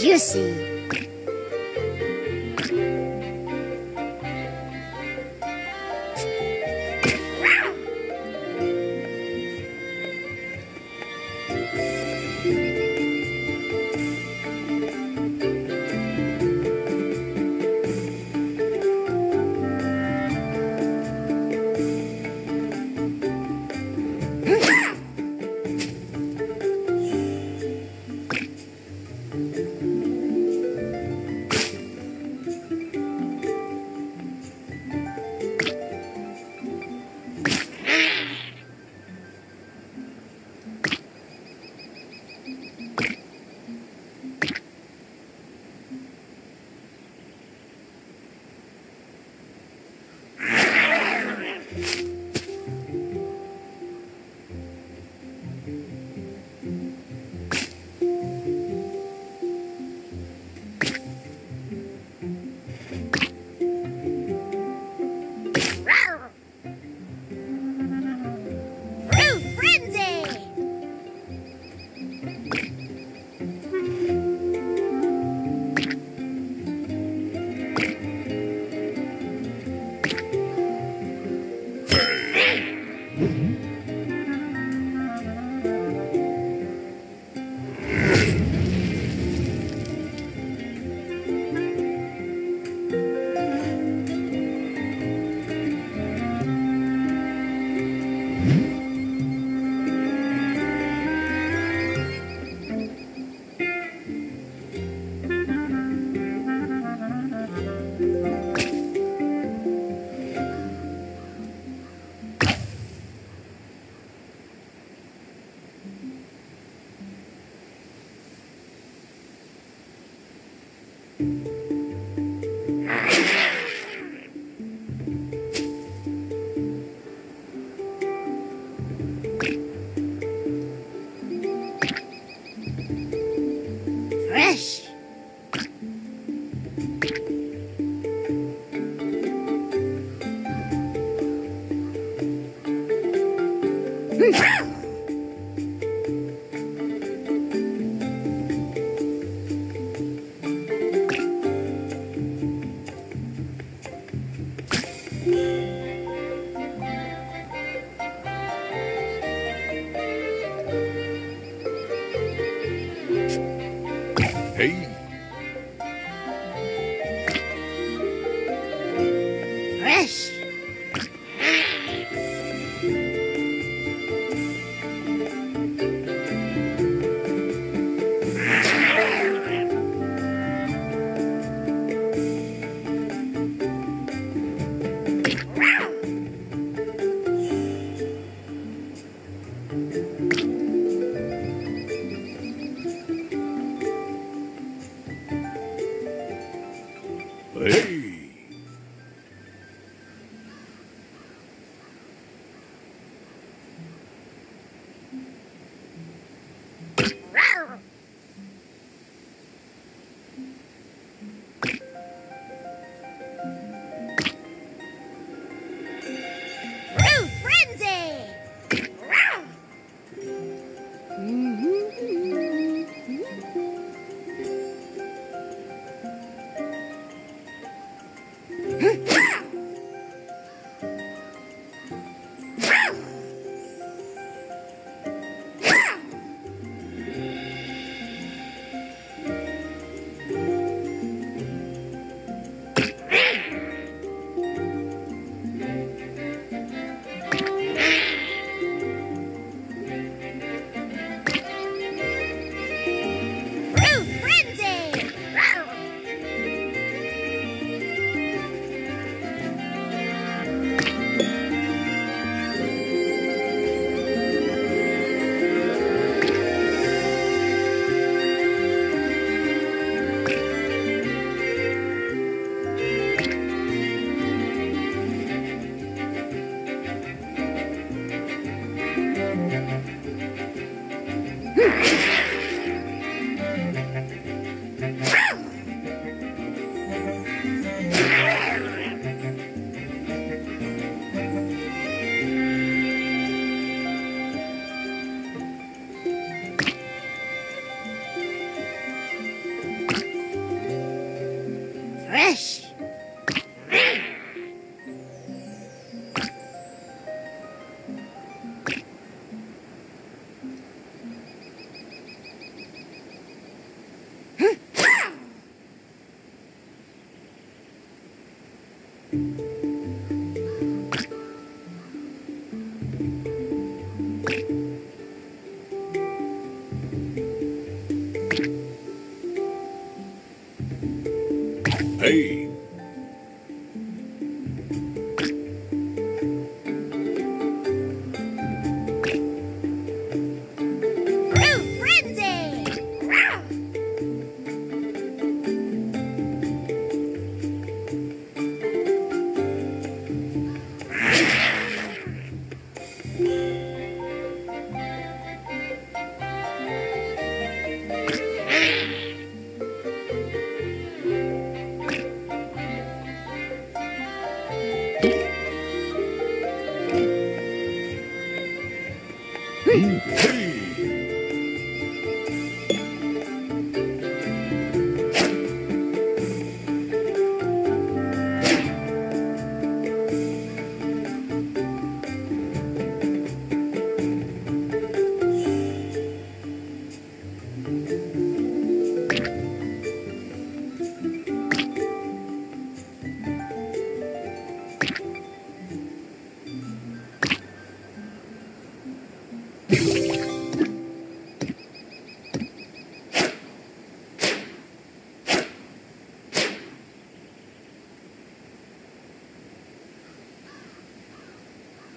Juicy. Fresh. Hey. Hey. Ei! Yeah. Hey. Hey.